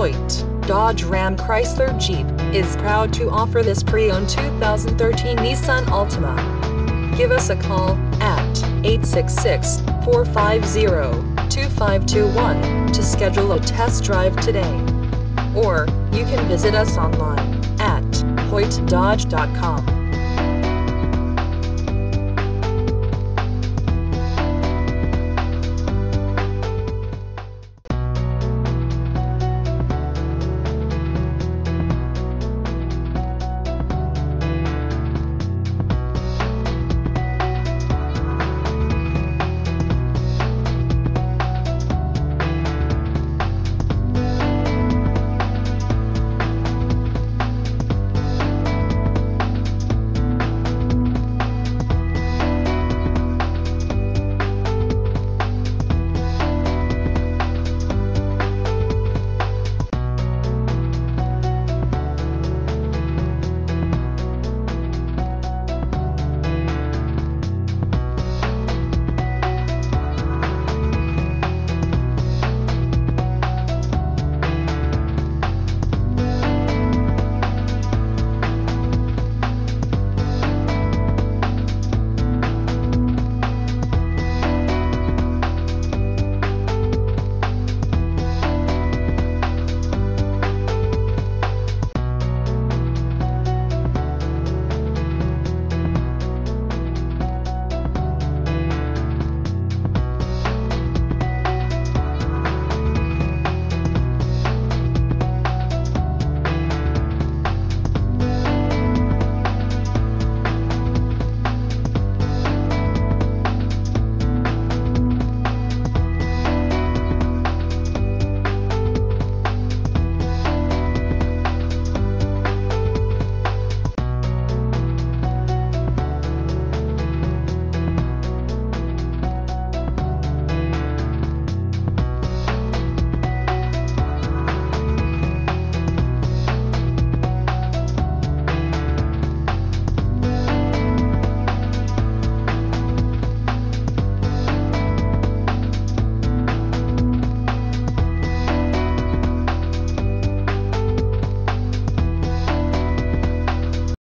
Hoyte, Dodge Ram Chrysler Jeep, is proud to offer this pre-owned 2013 Nissan Altima. Give us a call at 866-450-2521 to schedule a test drive today. Or, you can visit us online at hoytedodge.com.